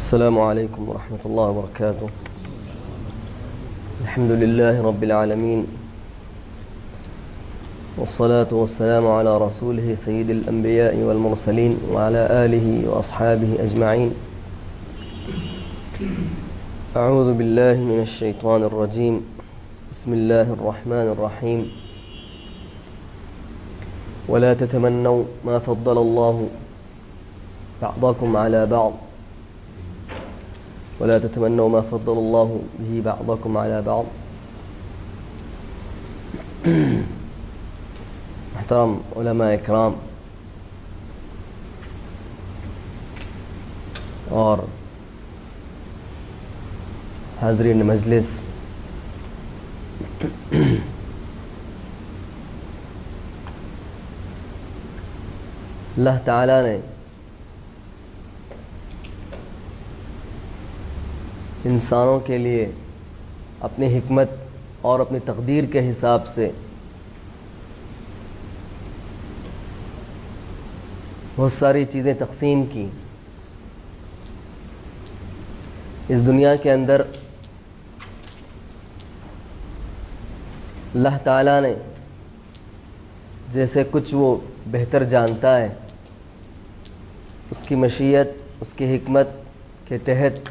السلام عليكم ورحمة الله وبركاته. الحمد لله رب العالمين والصلاة والسلام على رسوله سيد الأنبياء والمرسلين وعلى آله وأصحابه أجمعين. أعوذ بالله من الشيطان الرجيم. بسم الله الرحمن الرحيم. ولا تتمنوا ما فضل الله بعضكم على بعض. ولا تتمنوا ما فضل الله به بعضكم على بعض. محترم علماء اکرام اور حاضرین مجلس اللہ تعالیٰ نے انسانوں کے لیے اپنی حکمت اور اپنی تقدیر کے حساب سے بہت ساری چیزیں تقسیم کی۔ اس دنیا کے اندر اللہ تعالیٰ نے جیسے کچھ وہ بہتر جانتا ہے، اس کی مشیت، اس کی حکمت کے تحت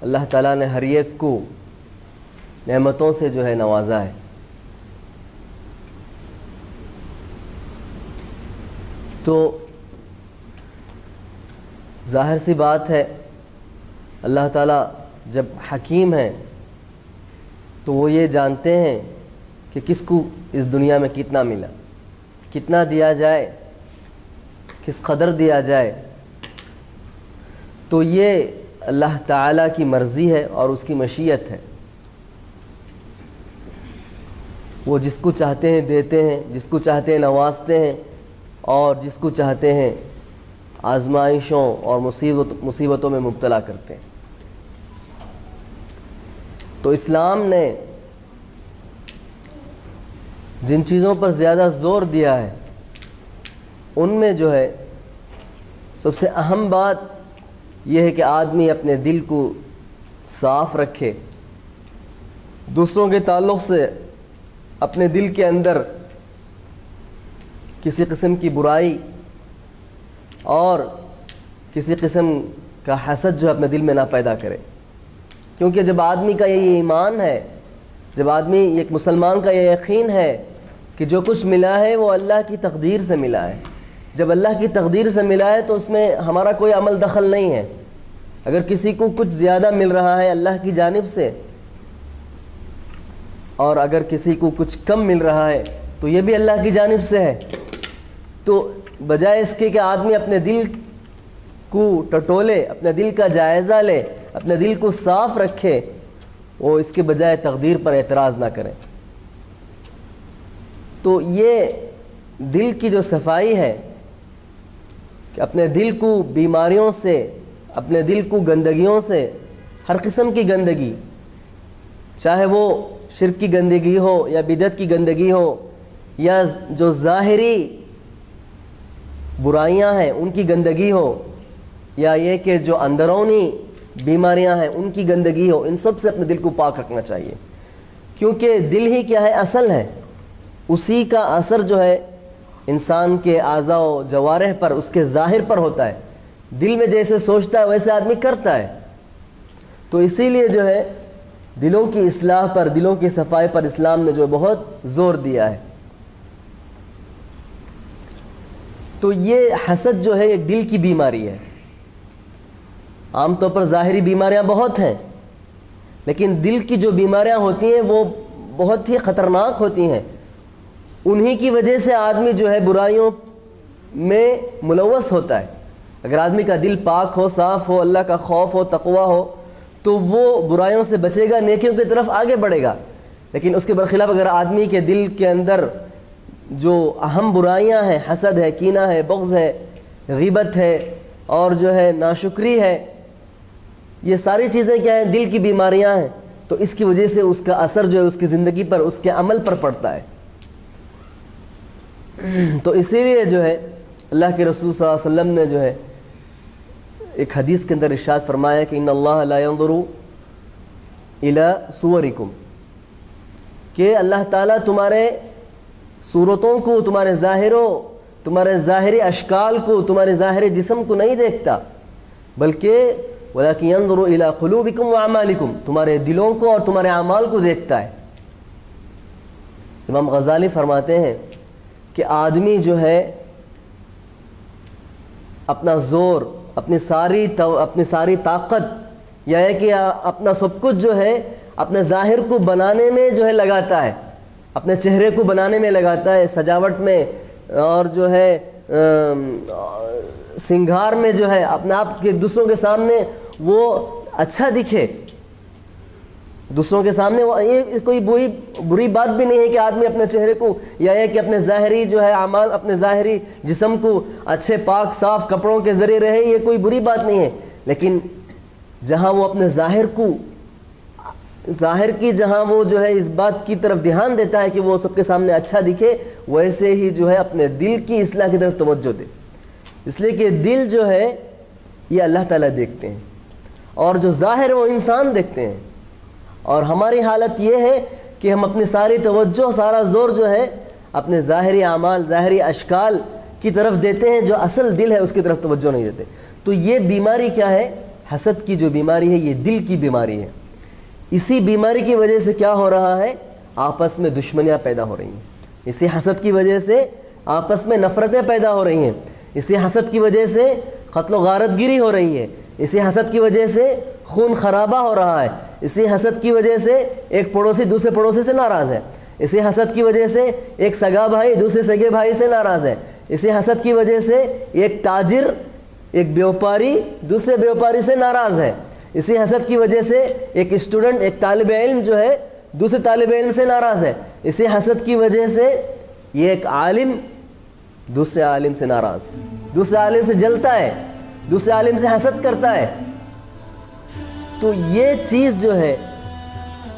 اللہ تعالیٰ نے ہر ایک کو نعمتوں سے جو ہے نوازا ہے۔ تو ظاہر سی بات ہے، اللہ تعالیٰ جب حکیم ہے تو وہ یہ جانتے ہیں کہ کس کو اس دنیا میں کتنا ملا۔ کتنا دیا جائے، کس قدر دیا جائے۔ تو یہ اللہ تعالیٰ کی مرضی ہے اور اس کی مشیت ہے۔ وہ جس کو چاہتے ہیں دیتے ہیں، جس کو چاہتے ہیں نوازتے ہیں اور جس کو چاہتے ہیں آزمائشوں اور مصیبت، مصیبتوں میں مبتلا کرتے ہیں۔ تو اسلام نے جن چیزوں پر زیادہ زور دیا ہے، ان میں جو ہے سب سے اہم بات یہ ہے کہ آدمی اپنے دل کو صاف رکھے۔ دوسروں کے تعلق سے اپنے دل کے اندر کسی قسم کی برائی اور کسی قسم کا حسد جو اپنے دل میں نہ پیدا کرے۔ کیونکہ جب آدمی کا یہ ایمان ہے، جب آدمی ایک مسلمان کا یہ یقین ہے کہ جو کچھ ملا ہے وہ اللہ کی تقدیر سے ملا ہے۔ جب اللہ کی تقدیر سے ملا ہے تو اس میں ہمارا کوئی عمل دخل نہیں ہے۔ اگر کسی کو کچھ زیادہ مل رہا ہے اللہ کی جانب سے، اور اگر کسی کو کچھ کم مل رہا ہے تو یہ بھی اللہ کی جانب سے ہے۔ تو بجائے اس کے کہ آدمی اپنے دل کو ٹٹولے، اپنے دل کا جائزہ لے، اپنے دل کو صاف رکھے، وہ اس کے بجائے تقدیر پر اعتراض نہ کریں تو یہ دل کی جو صفائی ہے کہ اپنے دل کو بیماریوں سے، اپنے دل کو گندگیوں سے، ہر قسم کی گندگی، چاہے وہ شرک کی گندگی ہو یا بدعت کی گندگی ہو یا جو ظاہری برائیاں ہیں ان کی گندگی ہو یا یہ کہ جو اندرونی بیماریاں ہیں ان کی گندگی ہو، ان سب سے اپنے دل کو پاک رکھنا چاہیے۔ کیونکہ دل ہی کیا ہے؟ اصل ہے۔ اسی کا اثر جو ہے انسان کے اعضاء و جوارح پر، اس کے ظاہر پر ہوتا ہے۔ دل میں جیسے سوچتا ہے، ویسے آدمی کرتا ہے۔ تو اسی لیے جو ہے، دلوں کی اصلاح پر، دلوں کی صفائی پر اسلام نے جو بہت زور دیا ہے۔ تو یہ حسد جو ہے ایک دل کی بیماری ہے۔ عام طور پر ظاہری بیماریاں بہت ہیں، لیکن دل کی جو بیماریاں ہوتی ہیں، وہ بہت ہی خطرناک ہوتی ہیں۔ انہی کی وجہ سے آدمی جو ہے برائیوں میں ملوث ہوتا ہے۔ اگر آدمی کا دل پاک ہو، صاف ہو، اللہ کا خوف ہو، تقوی ہو، تو وہ برائیوں سے بچے گا، نیکیوں کی طرف آگے بڑھے گا۔ لیکن اس کے برخلاف اگر آدمی کے دل کے اندر جو اہم برائیاں ہیں، حسد ہے، کینہ ہے، بغض ہے، غیبت ہے، اور جو ہے ناشکری ہے، یہ ساری چیزیں کیا ہیں؟ دل کی بیماریاں ہیں۔ تو اس کی وجہ سے اس کا اثر جو ہے، اس کی زندگی پر، اس کے عمل پر پڑتا ہے۔ تو اسی لیے جو ہے اللہ کے رسول صلی اللہ علیہ وسلم نے جو ہے ایک حدیث کے اندر ارشاد فرمایا کہ ان اللہ لا ينظر الى صورکم کہ اللہ تعالیٰ تمہارے صورتوں کو، تمہارے ظاہروں، تمہارے ظاہری اشکال کو، تمہارے ظاہری جسم کو نہیں دیکھتا، بلکہ وَلَكِنْ يَنظُرُ إِلَىٰ قُلُوبِكُمْ وَعَمَالِكُمْ تمہارے دلوں کو اور تمہارے اعمال کو دیکھتا ہے۔ امام غزالی فرماتے ہیں کہ آدمی جو ہے اپنا زور، اپنی ساری اپنی ساری طاقت، یا ہے کہ اپنا سب کچھ جو ہے اپنے ظاہر کو بنانے میں جو ہے لگاتا ہے، اپنے چہرے کو بنانے میں لگاتا ہے، سجاوٹ میں اور جو ہے سنگھار میں جو ہے، اپنے آپ کے دوسروں کے سامنے وہ اچھا دکھے۔ دوسروں کے سامنے وہ یہ کوئی بری بری بات بھی نہیں ہے کہ آدمی اپنے چہرے کو یا یہ کہ اپنے ظاہری جو ہے اعمال اپنے ظاہری جسم کو اچھے پاک صاف کپڑوں کے ذریعے رہے، یہ کوئی بری بات نہیں ہے۔ لیکن جہاں وہ اپنے ظاہر کو ظاہر کی جہاں وہ جو ہے اس بات کی طرف دھیان دیتا ہے کہ وہ سب کے سامنے اچھا دکھے، ویسے ہی جو ہے اپنے دل کی اصلاح کی طرف توجہ دے۔ اس لیے کہ دل جو ہے، یہ اللہ تعالیٰ دیکھتے ہیں۔ اور جو ظاہر وہ انسان دیکھتے ہیں۔ اور ہماری حالت یہ ہے کہ ہم اپنی ساری توجہ، سارا زور جو ہے، اپنے ظاہری اعمال، ظاہری اشکال کی طرف دیتے ہیں جو اصل دل ہے، اس کی طرف توجہ نہیں دیتے۔ تو یہ بیماری کیا ہے؟ حسد کی جو بیماری ہے، یہ دل کی بیماری ہے۔ اسی بیماری کی وجہ سے کیا ہو رہا ہے؟ آپس میں دشمنیاں پیدا ہو رہی ہیں۔ اسی حسد کی وجہ سے آپس میں نفرتیں پیدا ہو رہی ہیں۔ اسی حسد کی وجہ سے قتل و غارت گیری ہو رہی ہے۔ اسی حسد کی وجہ سے خون خرابہ ہو رہا ہے۔ اسی حسد کی وجہ سے ایک پڑوسی دوسرے پڑوسی سے ناراض ہے۔ اسی حسد کی وجہ سے ایک سگا بھائی دوسرے سگے بھائی سے ناراض ہے۔ اسی حسد کی وجہ سے ایک تاجر، ایک بیوپاری دوسرے بیوپاری سے ناراض ہے۔ اسی حسد کی وجہ سے ایک اسٹوڈنٹ، ایک طالب علم جو ہے، دوسرے طالب علم سے ناراض ہے۔ اسی حسد کی وجہ سے یہ ایک عالم دوسرے عالم سے ناراض دوسرے عالم سے جلتا ہے۔ دوسرے عالم سے حسد کرتا ہے۔ تو یہ چیز جو ہے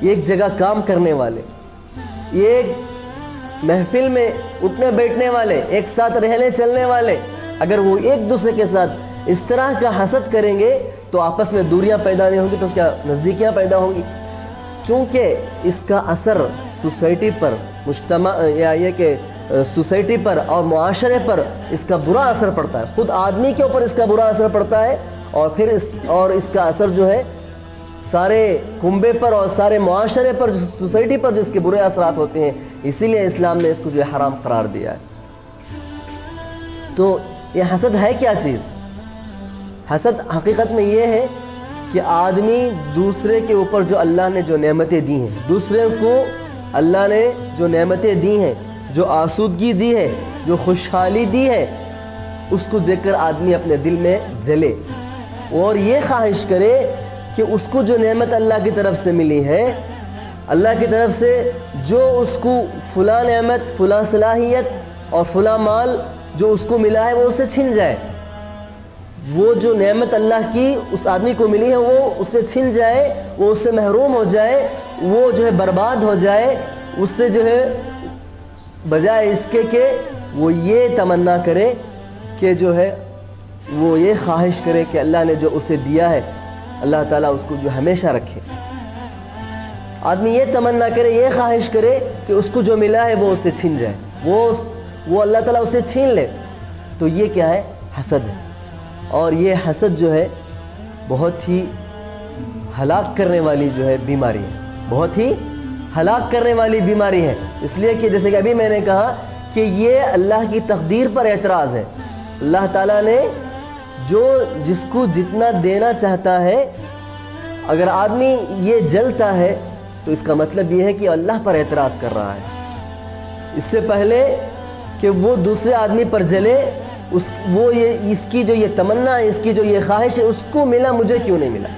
ایک جگہ کام کرنے والے ایک محفل میں اٹھنے بیٹھنے والے، ایک ساتھ رہنے چلنے والے، اگر وہ ایک دوسرے کے ساتھ اس طرح کا حسد کریں گے، تو آپس میں دوریاں پیدا نہیں ہوں گی، تو کیا نزدیکیاں پیدا ہوں گی؟ چونکہ اس کا اثر سوسائٹی پر، مجتمع، یا یہ کہ، سوسائٹی پر اور معاشرے پر اس کا برا اثر پڑتا ہے۔ خود آدمی کے اوپر اس کا برا اثر پڑتا ہے اور پھر اس، اور اس کا اثر جو ہے سارے کنبے پر اور سارے معاشرے پر سوسائٹی پر جو اس کے برے اثرات ہوتے ہیں، اسی لیے اسلام نے اس کو جو حرام قرار دیا ہے۔ تو یہ حسد ہے کیا چیز؟ حسد حقیقت میں یہ ہے کہ آدمی دوسرے کے اوپر جو اللہ نے جو نعمتیں دی ہیں، دوسرے کو اللہ نے جو نعمتیں دی ہیں، جو آسودگی دی ہے، جو خوشحالی دی ہے، اس کو دیکھ کر آدمی اپنے دل میں جلے۔ اور یہ خواہش کرے کہ اس کو جو نعمت اللہ کی طرف سے ملی ہے، اللہ کی طرف سے جو اس کو فلاں نعمت، فلاں صلاحیت اور فلاں مال جو اس کو ملا ہے، وہ اس سے چھن جائے۔ وہ جو نعمت اللہ کی اس آدمی کو ملی ہے، وہ اس سے چھن جائے، وہ اس سے محروم ہو جائے، وہ جو ہے برباد ہو جائے۔ اس سے جو ہے بجائے اس کے کہ وہ یہ تمنا کرے کہ جو ہے وہ یہ خواہش کرے کہ اللہ نے جو اسے دیا ہے اللہ تعالیٰ اس کو جو ہمیشہ رکھے۔ آدمی یہ تمنا کرے، یہ خواہش کرے کہ اس کو جو ملا ہے وہ اس سے چھن جائے۔ وہ وہ اللہ تعالیٰ اسے چھین لے۔ تو یہ کیا ہے؟ حسد ہے۔ اور یہ حسد جو ہے، بہت ہی ہلاک کرنے والی جو ہے بیماری ہے۔ بہت ہی ہلاک کرنے والی بیماری ہے۔ اس لیے کہ جیسے کہ ابھی میں نے کہا کہ یہ اللہ کی تقدیر پر اعتراض ہے۔ اللہ تعالیٰ نے جو جس کو جتنا دینا چاہتا ہے، اگر آدمی یہ جلتا ہے، تو اس کا مطلب یہ ہے کہ اللہ پر اعتراض کر رہا ہے۔ اس سے پہلے کہ وہ دوسرے آدمی پر جلے، اس، وہ یہ، اس کی جو یہ تمنا ہے اس کی جو یہ خواہش ہے، اس کو ملا مجھے کیوں نہیں ملا؟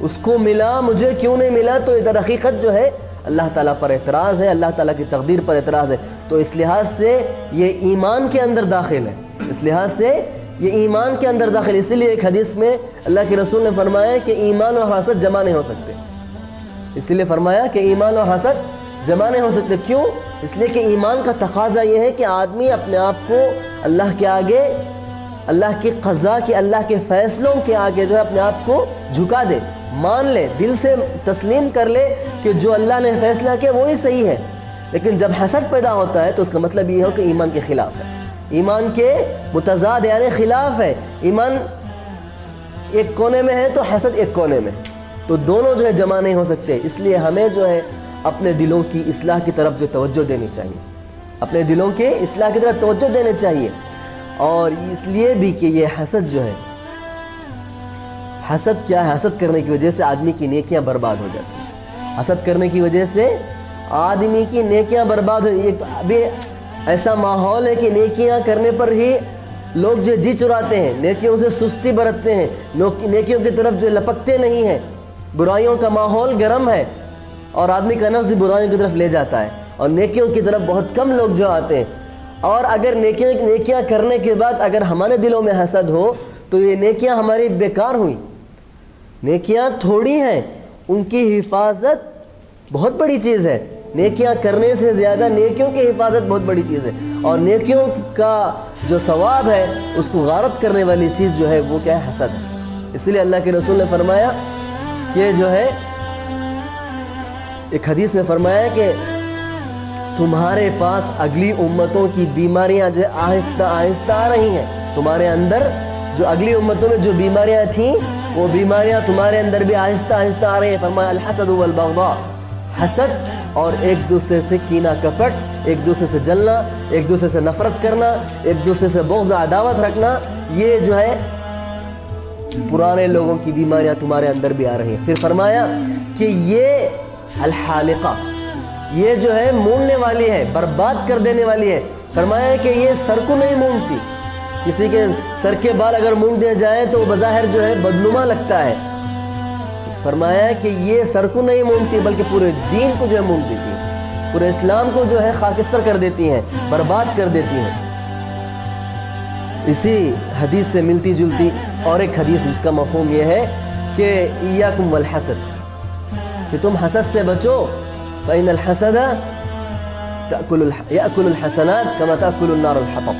اس کو ملا مجھے کیوں نہیں ملا؟ تو ادھر حقیقت جو ہے، اللہ تعالیٰ پر اعتراض ہے، اللہ تعالیٰ کی تقدیر پر اعتراض ہے۔ تو اس لحاظ سے یہ ایمان کے اندر داخل ہے۔ اس لحاظ سے یہ ایمان کے اندر داخل اسی لیے ایک حدیث میں اللہ کے رسول نے فرمایا کہ ایمان و حسد جمع نہیں ہو سکتے۔ اسی لیے فرمایا کہ ایمان و حسد جمع نہیں ہو سکتے۔ کیوں؟ اس لیے کہ ایمان کا تقاضا یہ ہے کہ آدمی اپنے آپ کو اللہ کے آگے، اللہ کی قضا کی اللہ کے فیصلوں کے آگے جو ہے اپنے آپ کو جھکا دے، مان لے، دل سے تسلیم کر لے کہ جو اللہ نے فیصلہ کیا وہی صحیح ہے۔ لیکن جب حسد پیدا ہوتا ہے تو اس کا مطلب یہ ہو کہ ایمان کے خلاف ہے۔ ایمان کے متضاد یعنی خلاف ہے۔ ایمان ایک کونے میں ہے تو حسد ایک کونے میں۔ تو دونوں جو ہے جمع نہیں ہو سکتے۔ اس لیے ہمیں جو ہے اپنے دلوں کی اصلاح کی طرف جو توجہ دینی چاہیے۔ اپنے دلوں کے اصلاح کی طرف توجہ دینے چاہیے۔ اور اس لیے بھی کہ یہ حسد جو ہے، حسد کیا ہے؟ حسد کرنے کی وجہ سے آدمی کی نیکیاں برباد ہو جاتی ہیں۔ حسد کرنے کی وجہ سے آدمی کی نیکیاں برباد ہو ایک ابھی ایسا ماحول ہے کہ نیکیاں کرنے پر ہی لوگ جو جی چراتے ہیں، نیکیوں سے سستی برتتے ہیں۔ نیکیوں کی طرف جو لپکتے نہیں ہیں۔ برائیوں کا ماحول گرم ہے اور آدمی کا نفس برائیوں کی طرف لے جاتا ہے۔ اور نیکیوں کی طرف بہت کم لوگ جو آتے ہیں۔ اور اگر نیکیاں نیکیاں کرنے کے بعد اگر ہمارے دلوں میں حسد ہو، تو یہ نیکیاں ہماری بیکار ہوئیں۔ نیکیاں تھوڑی ہیں، ان کی حفاظت بہت بڑی چیز ہے۔ نیکیاں کرنے سے زیادہ نیکیوں کی حفاظت بہت بڑی چیز ہے۔ اور نیکیوں کا جو ثواب ہے، اس کو غارت کرنے والی چیز جو ہے، وہ کیا ہے؟ حسد۔ ہے اس لیے اللہ کے رسول نے فرمایا کہ جو ہے، ایک حدیث نے فرمایا کہ تمہارے پاس اگلی امتوں کی بیماریاں جو ہے، آہستہ آہستہ آ رہی ہیں۔ تمہارے اندر جو اگلی امتوں میں جو بیماریاں تھیں، وہ بیماریاں تمہارے اندر بھی آہستہ آہستہ آ رہی ہیں۔ فرمایا، الحسد والبغضاء۔ حسد اور ایک دوسرے سے کینہ کپٹ، ایک دوسرے سے جلنا، ایک دوسرے سے نفرت کرنا، ایک دوسرے سے بغض عداوت رکھنا، یہ جو ہے، پرانے لوگوں کی بیماریاں تمہارے اندر بھی آ رہی ہیں۔ پھر فرمایا کہ یہ الحالقہ، یہ جو ہے مونڈنے والی ہے، برباد کر دینے والی ہے۔ فرمایا کہ یہ سر کو نہیں مونڈتی کسی کے سر کے بال اگر مونڈ دیا جائے تو بظاہر جو ہے، بدنما لگتا ہے۔ فرمایا کہ یہ سر کو نہیں مونڈتی بلکہ پورے دین کو جو ہے مونڈ دیتی ہے پورے اسلام کو جو ہے خاکستر کر دیتی ہیں، برباد کر دیتی ہیں۔ اسی حدیث سے ملتی جلتی اور ایک حدیث جس کا مفہوم یہ ہے کہ ایاکم والحسد۔ کہ تم حسد سے بچو، فَإِنَ الْحَسَدَ يَأْكُلُ الْحَسَنَاتِ كَمَا تَأْكُلُ النَّارُ الْحَطَبِ۔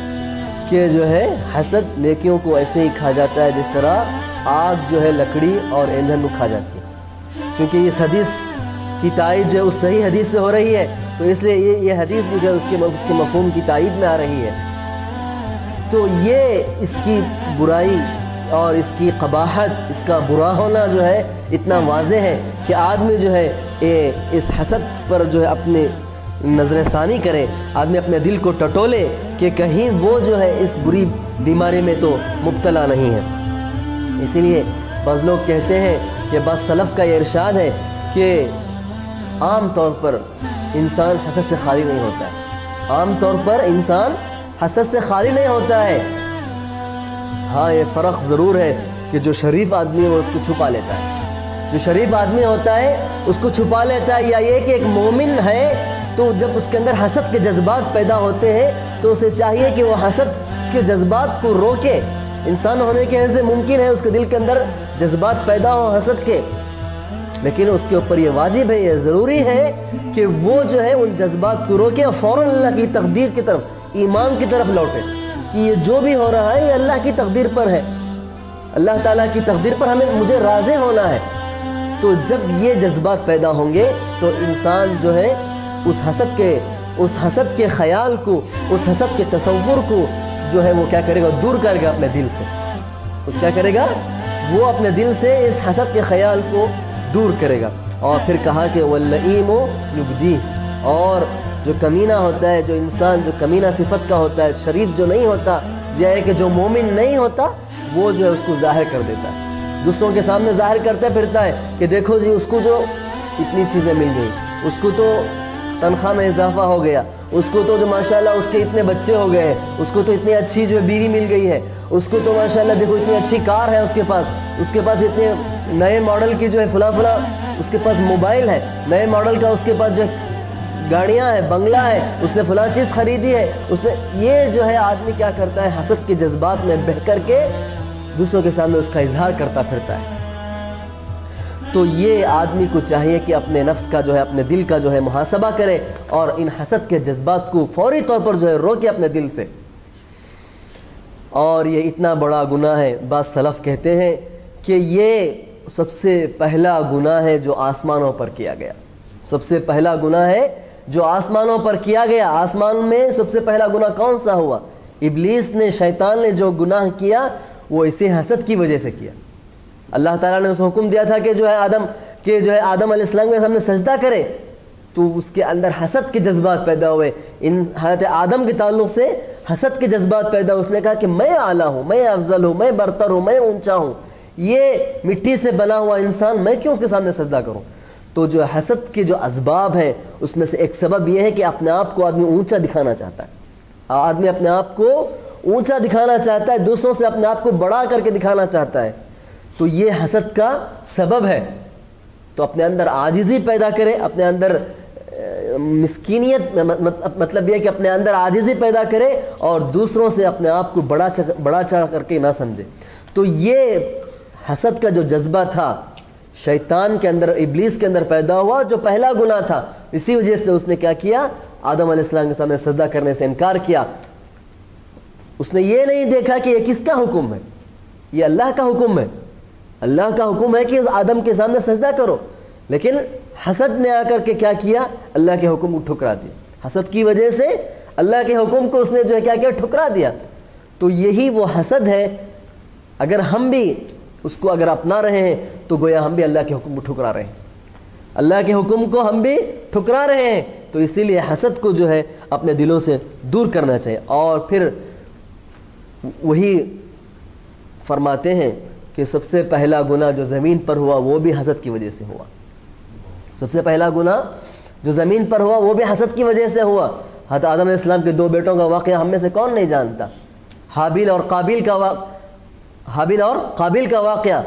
کہ جو ہے حسد نیکیوں کو ایسے ہی کھا جاتا ہے جس طرح آگ جو ہے لکڑی اور ایندھن کو کھا جاتی ہے۔ چونکہ اس حدیث کی تائید جو ہے اس صحیح حدیث سے ہو رہی ہے، تو اس لیے یہ حدیث بھی جو ہے اس کے مفہوم کی تائید میں آ رہی ہے۔ تو یہ اس کی برائی اور اس کی قباحت، اس کا برا ہونا جو ہے اتنا واضح ہے کہ آدمی جو ہے اس حسد پر جو ہے اپنے نظر ثانی کرے، آدمی اپنے دل کو ٹٹولے کہ کہیں وہ جو ہے اس بری بیماری میں تو مبتلا نہیں ہے۔ اسی لیے بعض لوگ کہتے ہیں کہ بعض سلف کا یہ ارشاد ہے کہ عام طور پر انسان حسد سے خالی نہیں ہوتا ہے۔ عام طور پر انسان حسد سے خالی نہیں ہوتا ہے۔ ہاں یہ فرق ضرور ہے کہ جو شریف آدمی ہے وہ اس کو چھپا لیتا ہے۔ جو شریف آدمی ہوتا ہے، اس کو چھپا لیتا ہے۔ یا یہ کہ ایک مومن ہے، تو جب اس کے اندر حسد کے جذبات پیدا ہوتے ہیں، تو اسے چاہیے کہ وہ حسد کے جذبات کو روکے۔ انسان ہونے کے وجہ سے ممکن ہے اس کے دل کے اندر جذبات پیدا ہو حسد کے۔ لیکن اس کے اوپر یہ واجب ہے، یہ ضروری ہے کہ وہ جو ہے ان جذبات کو روکے اور فوراً اللہ کی تقدیر کی طرف، ایمان کی طرف لوٹے کہ یہ جو بھی ہو رہا ہے، یہ اللہ کی تقدیر پر ہے۔ اللہ تعالیٰ کی تقدیر پر ہمیں، مجھے راضی ہونا ہے۔ تو جب یہ جذبات پیدا ہوں گے، تو انسان جو ہے، اس حسد کے، اس حسد کے خیال کو، اس حسد کے تصور کو جو ہے وہ کیا کرے گا؟ دور کرے گا اپنے دل سے۔ اس کیا کرے گا؟ وہ اپنے دل سے اس حسد کے خیال کو دور کرے گا۔ اور پھر کہا کہ وَاللَّئِيمُ يُبْدِي اور جو کمینہ ہوتا ہے، جو انسان، جو کمینہ صفت کا ہوتا ہے شریف جو نہیں ہوتا یہ ہے کہ جو مومن نہیں ہوتا، وہ جو ہے اس کو ظاہر کر دیتا ہے۔ دوسروں کے سامنے ظاہر کرتے پھرتا ہے کہ دیکھو جی اس کو جو اتنی چیزیں مل گئی اس کو تو تنخواہ میں اضافہ ہو گیا۔ اس کو تو جو ماشاءاللہ اس کے اتنے بچے ہو گئے ہیں اس کو تو اتنی اچھی جو بیوی مل گئی ہے، اس کو تو ماشاءاللہ دیکھو اتنی اچھی کار ہے اس کے پاس، اس کے پاس اتنے نئے ماڈل کی جو ہے فلاں فلاں، اس کے پاس موبائل ہے، نئے ماڈل کا اس کے پاس جو گاڑیاں ہیں، بنگلہ ہے، اس نے فلاں چیز خریدی ہے، اس نے یہ جو ہے آدمی کیا کرتا ہے، حسد کے جذبات میں بہ کر کے دوسروں کے سامنے اس کا اظہار کرتا پھرتا ہے۔ تو یہ آدمی کو چاہیے کہ اپنے نفس کا جو ہے، اپنے دل کا جو ہے، محاسبہ کرے اور ان حسد کے جذبات کو فوری طور پر جو ہے روکے اپنے دل سے۔ اور یہ اتنا بڑا گناہ ہے۔ بعض سلف کہتے ہیں کہ یہ سب سے پہلا گناہ ہے جو آسمانوں پر کیا گیا۔ سب سے پہلا گناہ ہے جو آسمانوں پر کیا گیا۔ آسمان میں سب سے پہلا گناہ کون سا ہوا؟ ابلیس نے، شیطان نے جو گناہ کیا، وہ اسی حسد کی وجہ سے کیا۔ اللہ تعالیٰ نے اس حکم دیا تھا کہ جو ہے آدم، کہ جو ہے آدم علیہ السلام کے سامنے سجدہ کرے، تو اس کے اندر حسد کے جذبات پیدا ہوئے۔ ان حضرت آدم کے تعلق سے حسد کے جذبات پیدا ہوئے۔ اس نے کہا کہ میں اعلیٰ ہوں، میں افضل ہوں، میں برتر ہوں، میں اونچا ہوں۔ یہ مٹی سے بنا ہوا انسان میں کیوں اس کے سامنے سجدہ کروں؟ تو جو حسد کے جو اسباب ہیں، اس میں سے ایک سبب یہ ہے کہ اپنے آپ کو آدمی اونچا دکھانا چاہتا ہے۔ آدمی اپنے آپ کو اونچا دکھانا چاہتا ہے، دوسروں سے اپنے آپ کو بڑا کر کے دکھانا چاہتا ہے۔ تو یہ حسد کا سبب ہے۔ تو اپنے اندر عاجزی پیدا کرے، اپنے اندر مسکینیت مطلب یہ کہ اپنے اندر عاجزی پیدا کرے اور دوسروں سے اپنے آپ کو بڑا بڑا چڑھ کر کے نہ سمجھے۔ تو یہ حسد کا جو جذبہ تھا، شیطان کے اندر، ابلیس کے اندر پیدا ہوا، جو پہلا گناہ تھا۔ اسی وجہ سے اس نے کیا کیا؟ آدم علیہ السلام کے سامنے سجدہ کرنے سے انکار کیا۔ اس نے یہ نہیں دیکھا کہ یہ کس کا حکم ہے؟ یہ اللہ کا حکم ہے۔ اللہ کا حکم ہے کہ آدم کے سامنے سجدہ کرو۔ لیکن حسد نے آ کر کے کیا کیا؟ اللہ کے حکم کو ٹھکرا دیا۔ حسد کی وجہ سے اللہ کے حکم کو اس نے جو ہے کیا کیا؟ ٹھکرا دیا۔ تو یہی وہ حسد ہے۔ اگر ہم بھی اس کو اگر اپنا رہے ہیں، تو گویا ہم بھی اللہ کے حکم کو ٹھکرا رہے ہیں۔ اللہ کے حکم کو ہم بھی ٹھکرا رہے ہیں۔ تو اسی لیے حسد کو جو ہے اپنے دلوں سے دور کرنا چاہیے۔ اور پھر وہی فرماتے ہیں کہ سب سے پہلا گناہ جو زمین پر ہوا وہ بھی حسد کی وجہ سے ہوا۔ سب سے پہلا گناہ جو زمین پر ہوا وہ بھی حسد کی وجہ سے ہوا۔ حضرت آدم علیہ السلام کے دو بیٹوں کا واقعہ ہم میں سے کون نہیں جانتا؟ حابیل اور قابل کا واقع حابل اور قابل کا واقعہ۔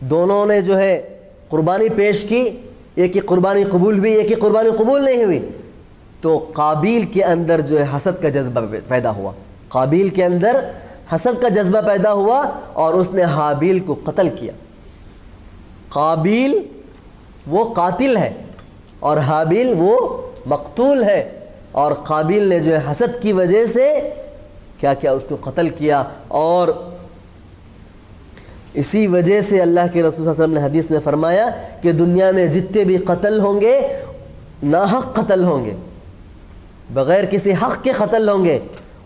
دونوں نے جو ہے قربانی پیش کی، ایک کی قربانی قبول ہوئی، ایک کی قربانی قبول نہیں ہوئی۔ تو قابل کے اندر جو ہے حسد کا جذبہ پیدا ہوا۔ قابل کے اندر حسد کا جذبہ پیدا ہوا اور اس نے حابیل کو قتل کیا۔ قابل وہ قاتل ہے اور حابیل وہ مقتول ہے۔ اور قابل نے جو ہے حسد کی وجہ سے کیا کیا؟ اس کو قتل کیا۔ اور اسی وجہ سے اللہ کے رسول صلی اللہ علیہ وسلم نے حدیث نے فرمایا کہ دنیا میں جتنے بھی قتل ہوں گے، ناحق قتل ہوں گے۔ بغیر کسی حق کے قتل ہوں گے۔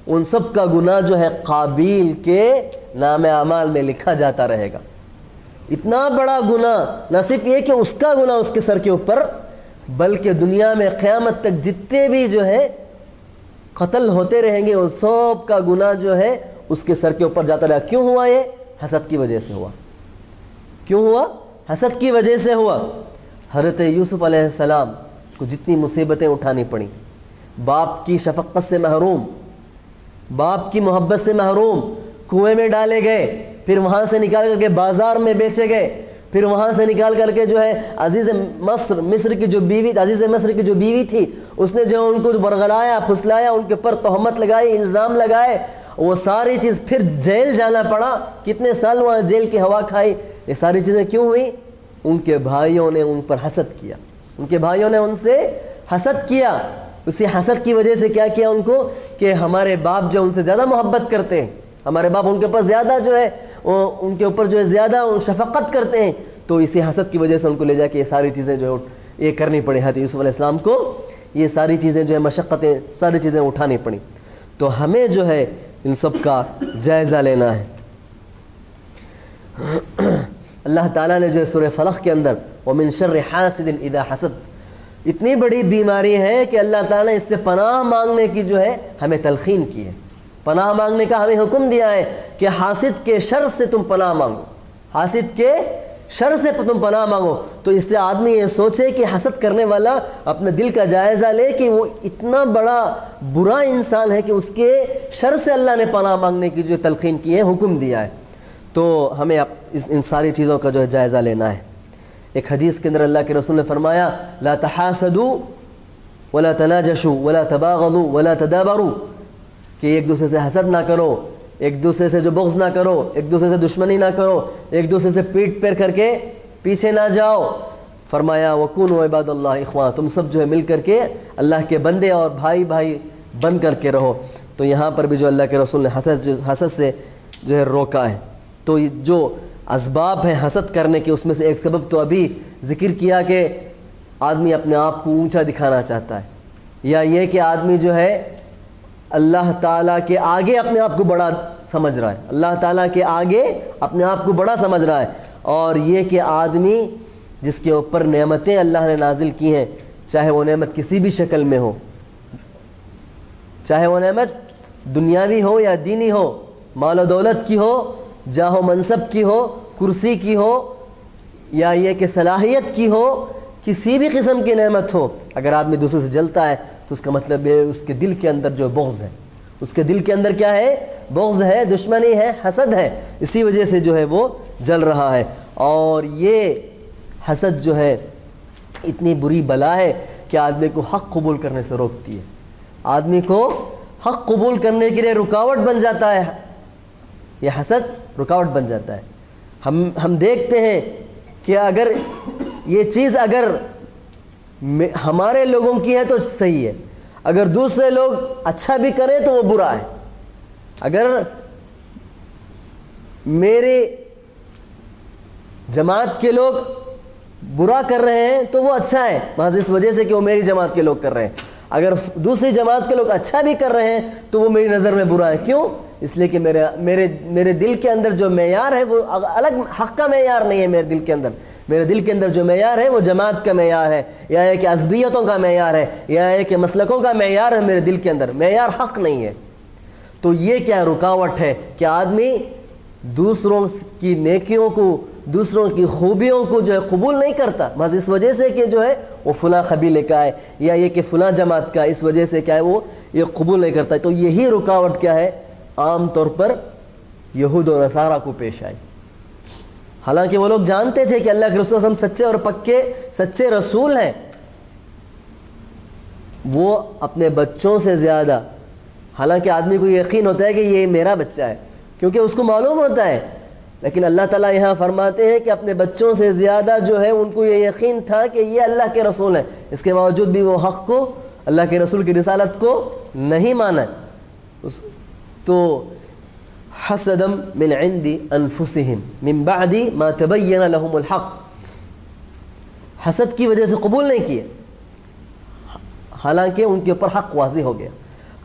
ان سب کا گناہ جو ہے قابیل کے نام اعمال میں لکھا جاتا رہے گا۔ اتنا بڑا گناہ، نہ صرف یہ کہ اس کا گناہ اس کے سر کے اوپر، بلکہ دنیا میں قیامت تک جتنے بھی جو ہے قتل ہوتے رہیں گے وہ سب کا گناہ جو ہے اس کے سر کے اوپر جاتا رہا۔ کیوں ہوا یہ؟ حسد کی وجہ سے ہوا۔ کیوں ہوا؟ حسد کی وجہ سے ہوا۔ حضرت یوسف علیہ السلام کو جتنی مصیبتیں اٹھانی پڑیں۔ باپ کی شفقت سے محروم۔ باپ کی محبت سے محروم، کنویں میں ڈالے گئے، پھر وہاں سے نکال کر کے بازار میں بیچے گئے، پھر وہاں سے نکال کر کے جو ہے عزیز مصر مصر کی جو بیوی، عزیز مصر کی جو بیوی تھی، اس نے جو ان کو برگلایا پھسلایا، ان کے پر تہمت لگائی، الزام لگائے، وہ ساری چیز پھر جیل جانا پڑا۔ کتنے سال وہاں جیل کی ہوا کھائی، یہ ساری چیزیں کیوں ہوئی؟ ان کے بھائیوں نے ان پر حسد کیا۔ ان کے بھائیوں نے ان سے حسد کیا۔ اسی حسد کی وجہ سے کیا کیا ان کو؟ کہ ہمارے باپ جو ان سے زیادہ محبت کرتے ہیں۔ ہمارے باپ ان کے اوپر زیادہ جو ہے ان کے اوپر جو ہے زیادہ شفقت کرتے ہیں۔ تو اسی حسد کی وجہ سے ان کو لے جا کے یہ ساری چیزیں جو ہے، یہ کرنی پڑی۔ حضرت یوسف علیہ السلام کو یہ ساری چیزیں جو ہے، مشقتیں، ساری چیزیں اٹھانی پڑیں تو ہمیں جو ہے ان سب کا جائزہ لینا ہے۔ اللہ تعالیٰ نے جو ہے سورہ فلق کے اندر، ومن شر حاسد اذا حسد اتنی بڑی بیماری ہے کہ اللہ تعالیٰ نے اس سے پناہ مانگنے کی جو ہے ہمیں تلخین کی ہے۔ پناہ مانگنے کا ہمیں حکم دیا ہے کہ حاسد کے شر سے تم پناہ مانگو۔ حاسد کے شر سے تم پناہ مانگو۔ تو اس سے آدمی یہ سوچے کہ حسد کرنے والا اپنے دل کا جائزہ لے کہ وہ اتنا بڑا برا انسان ہے کہ اس کے شر سے اللہ نے پناہ مانگنے کی جو تلقین کی ہے، حکم دیا ہے۔ تو ہمیں ان ساری چیزوں کا جو ہے جائزہ لینا ہے۔ ایک حدیث کے اندر اللہ کے رسول نے فرمایا، لا تحاسدو ولا تناجشو ولا تباغضو ولا تدابرو کہ ایک دوسرے سے حسد نہ کرو، ایک دوسرے سے جو بغض نہ کرو، ایک دوسرے سے دشمنی نہ کرو، ایک دوسرے سے پیٹ پیر کر کے پیچھے نہ جاؤ۔ فرمایا وکون و عباد اللہ اخوان تم سب جو ہے مل کر کے اللہ کے بندے اور بھائی بھائی بن کر کے رہو۔ تو یہاں پر بھی جو اللہ کے رسول نے حسد حسد سے جو ہے روکا ہے، تو جو اسباب ہیں حسد کرنے کے، اس میں سے ایک سبب تو ابھی ذکر کیا کہ آدمی اپنے آپ کو اونچا دکھانا چاہتا ہے۔ یا یہ کہ آدمی جو ہے، اللہ تعالیٰ کے آگے اپنے آپ کو بڑا سمجھ رہا ہے۔ اللہ تعالیٰ کے آگے اپنے آپ کو بڑا سمجھ رہا ہے۔ اور یہ کہ آدمی جس کے اوپر نعمتیں اللہ نے نازل کی ہیں، چاہے وہ نعمت کسی بھی شکل میں ہو، چاہے وہ نعمت دنیاوی ہو یا دینی ہو، مال و دولت کی ہو جاہ و منصب کی ہو، کرسی کی ہو، یا یہ کہ صلاحیت کی ہو، کسی بھی قسم کی نعمت ہو، اگر آدمی دوسرے سے جلتا ہے تو اس کا مطلب یہ اس کے دل کے اندر جو بغض ہے، اس کے دل کے اندر کیا ہے؟ بغض ہے، دشمنی ہے، حسد ہے، اسی وجہ سے جو ہے وہ جل رہا ہے۔ اور یہ حسد جو ہے، اتنی بری بلا ہے کہ آدمی کو حق قبول کرنے سے روکتی ہے۔ آدمی کو حق قبول کرنے کے لیے رکاوٹ بن جاتا ہے۔ یہ حسد رکاوٹ بن جاتا ہے۔ ہم ہم دیکھتے ہیں کہ اگر یہ چیز اگر ہمارے لوگوں کی ہے تو صحیح ہے۔ اگر دوسرے لوگ اچھا بھی کریں تو وہ برا ہے۔ اگر میرے جماعت کے لوگ برا کر رہے ہیں تو وہ اچھا ہے۔ محض اس وجہ سے کہ وہ میری جماعت کے لوگ کر رہے ہیں۔ اگر دوسری جماعت کے لوگ اچھا بھی کر رہے ہیں تو وہ میری نظر میں برا ہے۔ کیوں؟ اس لیے کہ میرے میرے میرے دل کے اندر جو معیار ہے وہ الگ حق کا معیار نہیں ہے میرے دل کے اندر۔ میرے دل کے اندر جو معیار ہے وہ جماعت کا معیار ہے، یا ایک عصبیتوں کا معیار ہے، یا ایک مسلکوں کا معیار ہے میرے دل کے اندر۔ معیار حق نہیں ہے۔ تو یہ کیا رکاوٹ ہے کہ آدمی دوسروں کی نیکیوں کو، دوسروں کی خوبیوں کو جو ہے قبول نہیں کرتا؟ بس اس وجہ سے کہ جو ہے وہ فلاں قبیلے کا ہے، یا یہ کہ فلاں جماعت کا اس وجہ سے کیا ہے وہ یہ قبول نہیں کرتا تو یہی رکاوٹ کیا ہے عام طور پر یہود و نصارہ کو پیش آئی حالانکہ وہ لوگ جانتے تھے کہ اللہ کے رسول ہم سچے اور پکے، سچے رسول ہیں۔ وہ اپنے بچوں سے زیادہ، حالانکہ آدمی کو یقین ہوتا ہے کہ یہ میرا بچہ ہے، کیونکہ اس کو معلوم ہوتا ہے۔ لیکن اللہ تعالیٰ یہاں فرماتے ہیں کہ اپنے بچوں سے زیادہ جو ہے، ان کو یہ یقین تھا کہ یہ اللہ کے رسول ہیں۔ اس کے باوجود بھی وہ حق کو، اللہ کے رسول کی رسالت کو نہیں مانا۔ تو حسدم من عندی انفسہم من بعد ما تبین لهم الحق. حسد کی وجہ سے قبول نہیں کیے. حالانکہ ان کے اوپر حق واضح ہو گیا.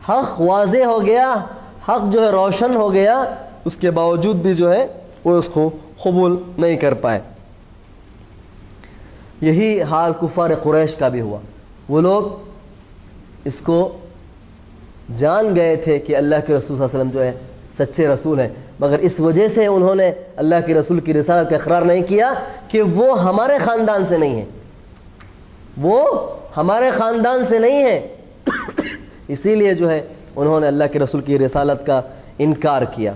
حق واضح ہو گیا، حق جو ہے روشن ہو گیا، اس کے باوجود بھی جو ہے وہ اس کو قبول نہیں کر پائے. یہی حال کفار قریش کا بھی ہوا. وہ لوگ اس کو جان گئے تھے کہ اللہ کے رسول صلی اللہ علیہ وسلم جو ہے سچے رسول ہیں۔ مگر اس وجہ سے انہوں نے اللہ کے رسول کی رسالت کا اقرار نہیں کیا کہ وہ ہمارے خاندان سے نہیں ہیں۔ وہ ہمارے خاندان سے نہیں ہیں۔ اسی لیے جو ہے انہوں نے اللہ کے رسول کی رسالت کا انکار کیا۔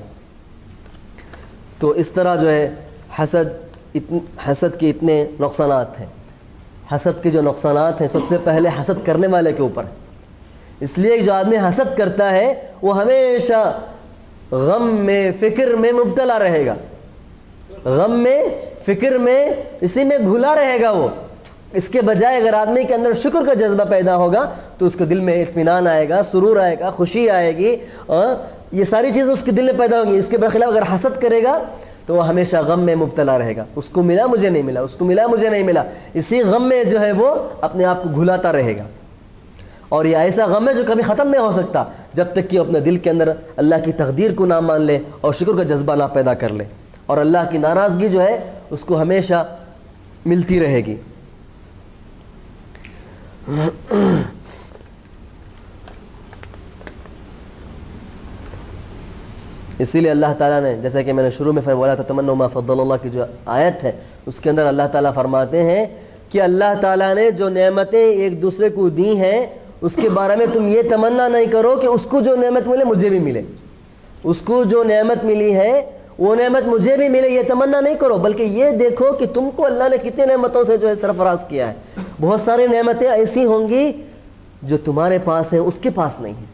تو اس طرح جو ہے حسد اتن، حسد کے اتنے نقصانات ہیں۔ حسد کے جو نقصانات ہیں، سب سے پہلے حسد کرنے والے کے اوپر۔ اس لیے جو آدمی حسد کرتا ہے، وہ ہمیشہ غم میں، فکر میں مبتلا رہے گا۔ غم میں، فکر میں، اسی میں گھلا رہے گا وہ۔ اس کے بجائے اگر آدمی کے اندر شکر کا جذبہ پیدا ہوگا، تو اس کے دل میں اطمینان آئے گا، سرور آئے گا، خوشی آئے گی۔ یہ ساری چیزیں اس کے دل میں پیدا ہوں گی۔ اس کے بخلاف اگر حسد کرے گا، تو وہ ہمیشہ غم میں مبتلا رہے گا۔ اس کو ملا، مجھے نہیں ملا۔ اس کو ملا، مجھے نہیں ملا۔ اسی غم میں جو ہے وہ اپنے آپ کو گھلاتا رہے گا۔ اور یہ ایسا غم ہے جو کبھی ختم نہیں ہو سکتا جب تک کہ وہ اپنے دل کے اندر اللہ کی تقدیر کو نہ مان لے اور شکر کا جذبہ نہ پیدا کر لے اور اللہ کی ناراضگی جو ہے اس کو ہمیشہ ملتی رہے گی۔ اسی لیے اللہ تعالیٰ نے جیسے کہ میں نے شروع میں بولا تھا تمنا ما فضل اللہ کی جو آیت ہے، اس کے اندر اللہ تعالیٰ فرماتے ہیں کہ اللہ تعالیٰ نے جو نعمتیں ایک دوسرے کو دی ہیں اس کے بارے میں تم یہ تمنا نہیں کرو کہ اس کو جو نعمت ملے مجھے بھی ملے۔ اس کو جو نعمت ملی ہے، وہ نعمت مجھے بھی ملے، یہ تمنا نہیں کرو، بلکہ یہ دیکھو کہ تم کو اللہ نے کتنے نعمتوں سے جو ہے سرفراز کیا ہے۔ بہت ساری نعمتیں ایسی ہوں گی جو تمہارے پاس ہیں، اس کے پاس نہیں ہیں۔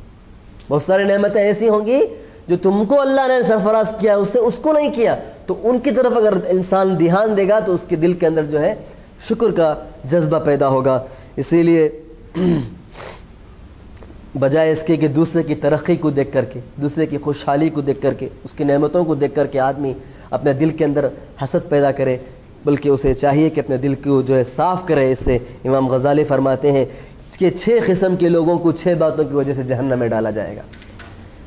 بہت ساری نعمتیں ایسی ہوں گی جو تم کو اللہ نے سرفراز کیا اس سے اس کو نہیں کیا۔ تو ان کی طرف اگر انسان دھیان دے گا، تو اس کے دل کے اندر جو ہے شکر کا جذبہ پیدا ہوگا۔ اسی لیے بجائے اس کے کہ دوسرے کی ترقی کو دیکھ کر کے، دوسرے کی خوشحالی کو دیکھ کر کے، اس کی نعمتوں کو دیکھ کر کے آدمی اپنے دل کے اندر حسد پیدا کرے، بلکہ اسے چاہیے کہ اپنے دل کو جو ہے صاف کرے۔ اس سے امام غزالی فرماتے ہیں کہ چھ قسم کے لوگوں کو چھ باتوں کی وجہ سے جہنم میں ڈالا جائے گا۔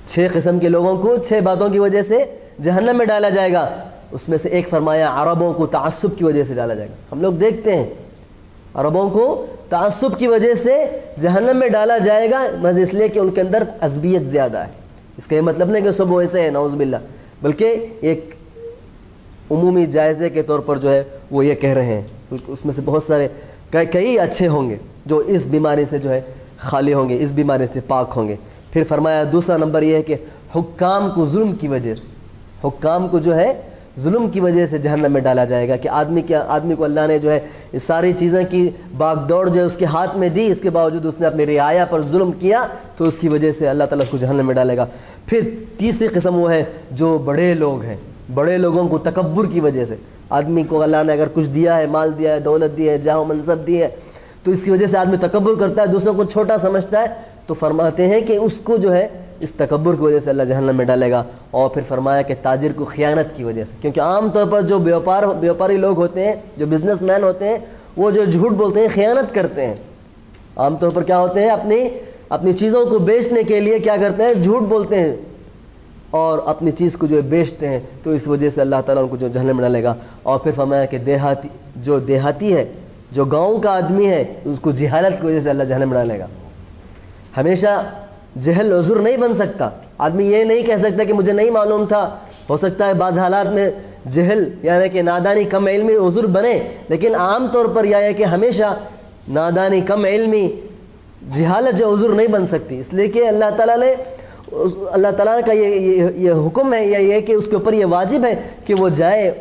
چھ قسم کے لوگوں کو چھ باتوں کی وجہ سے جہنم میں ڈالا جائے گا۔ اس میں سے ایک فرمایا عربوں کو تعصب کی وجہ سے ڈالا جائے گا۔ ہم لوگ دیکھتے ہیں عربوں کو تعصب کی وجہ سے جہنم میں ڈالا جائے گا مز اس لیے کہ ان کے اندر عصبیت زیادہ ہے۔ اس کا یہ مطلب نہیں کہ سب ویسے ہیں، نعوذ باللہ۔ بلکہ ایک عمومی جائزے کے طور پر جو ہے وہ یہ کہہ رہے ہیں۔ اس میں سے بہت سارے کئی اچھے ہوں گے جو اس بیماری سے جو ہے خالی ہوں گے، اس بیماری سے پاک ہوں گے۔ پھر فرمایا دوسرا نمبر یہ ہے کہ حکام کو ظلم کی وجہ سے، حکام کو جو ہے ظلم کی وجہ سے جہنم میں ڈالا جائے گا کہ آدمی کیا آدمی کو اللہ نے جو ہے اس ساری چیزیں کی باغ دوڑ جو ہے اس کے ہاتھ میں دی، اس کے باوجود اس نے اپنی رعایا پر ظلم کیا تو اس کی وجہ سے اللہ تعالیٰ اس کو جہنم میں ڈالے گا۔ پھر تیسری قسم وہ ہے جو بڑے لوگ ہیں۔ بڑے لوگوں کو تکبر کی وجہ سے۔ آدمی کو اللہ نے اگر کچھ دیا ہے، مال دیا ہے، دولت دی ہے، جاؤ منصب دی ہے، تو اس کی وجہ سے آدمی تکبر کرتا ہے، دوسروں کو چھوٹا سمجھتا ہے، تو فرماتے ہیں کہ اس کو جو ہے اس تکبر کی وجہ سے اللہ جہنم میں ڈالے گا اور پھر فرمایا کہ تاجر کو خیانت کی وجہ سے۔ کیونکہ عام طور پر جو بیوپار بیوپاری لوگ ہوتے ہیں، جو بزنس مین ہوتے ہیں، وہ جو جھوٹ بولتے ہیں، خیانت کرتے ہیں۔ عام طور پر کیا ہوتے ہیں؟ اپنی اپنی چیزوں کو بیچنے کے لیے کیا کرتے ہیں؟ جھوٹ بولتے ہیں۔ اور اپنی چیز کو جو ہے بیچتے ہیں، تو اس وجہ سے اللہ تعالیٰ ان کو جو جہنم میں ڈالے گا۔ اور پھر فرمایا کہ دیہاتی جو دیہاتی ہے، جو گاؤں کا آدمی ہے، اس کو جہالت کی وجہ سے اللہ جہنم میں ڈالے گا۔ ہمیشہ جہل عذر نہیں بن سکتا۔ آدمی یہ نہیں کہہ سکتا کہ مجھے نہیں معلوم تھا۔ ہو سکتا ہے بعض حالات میں جہل یعنی کہ نادانی کم علمی عذر بنے، لیکن عام طور پر یہ ہے کہ ہمیشہ نادانی کم علمی جہالت جو عذر نہیں بن سکتی۔ اس لیے کہ اللہ تعالیٰ نے اللہ تعالیٰ کا یہ یہ حکم ہے، یا یہ کہ اس کے اوپر یہ واجب ہے کہ وہ جائے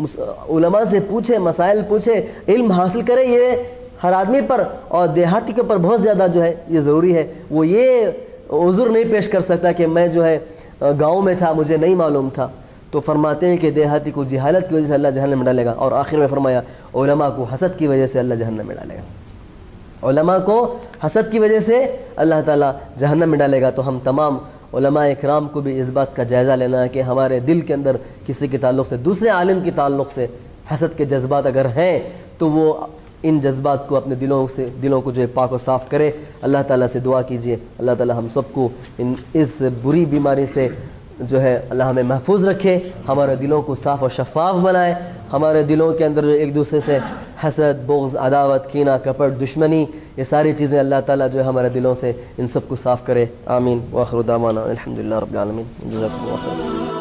علماء سے پوچھے، مسائل پوچھے، علم حاصل کرے۔ یہ ہر آدمی پر اور دیہاتی کے اوپر بہت زیادہ جو ہے یہ ضروری ہے۔ وہ یہ عذر نہیں پیش کر سکتا کہ میں جو ہے گاؤں میں تھا، مجھے نہیں معلوم تھا۔ تو فرماتے ہیں کہ دیہاتی کو جہالت کی وجہ سے اللہ جہنم میں ڈالے گا۔ اور آخر میں فرمایا، علماء کو حسد کی وجہ سے اللہ جہنم میں ڈالے گا۔ علماء کو حسد کی وجہ سے اللہ تعالیٰ جہنم میں ڈالے گا۔ تو ہم تمام علماء اکرام کو بھی اس بات کا جائزہ لینا ہے کہ ہمارے دل کے اندر کسی کے تعلق سے، دوسرے عالم کے تعلق سے حسد کے جذبات اگر ہیں، تو وہ ان جذبات کو اپنے دلوں سے دلوں کو جو ہے پاک و صاف کرے۔ اللہ تعالیٰ سے دعا کیجیے اللہ تعالیٰ ہم سب کو ان اس بری بیماری سے جو ہے اللہ ہمیں محفوظ رکھے۔ ہمارے دلوں کو صاف و شفاف بنائے۔ ہمارے دلوں کے اندر جو ایک دوسرے سے حسد، بغض، عداوت، کینہ، کپٹ، دشمنی، یہ ساری چیزیں اللہ تعالیٰ جو ہے ہمارے دلوں سے ان سب کو صاف کرے۔ آمین۔ واخر دعوانا الحمد للہ رب العالمین۔ جزاک اللہ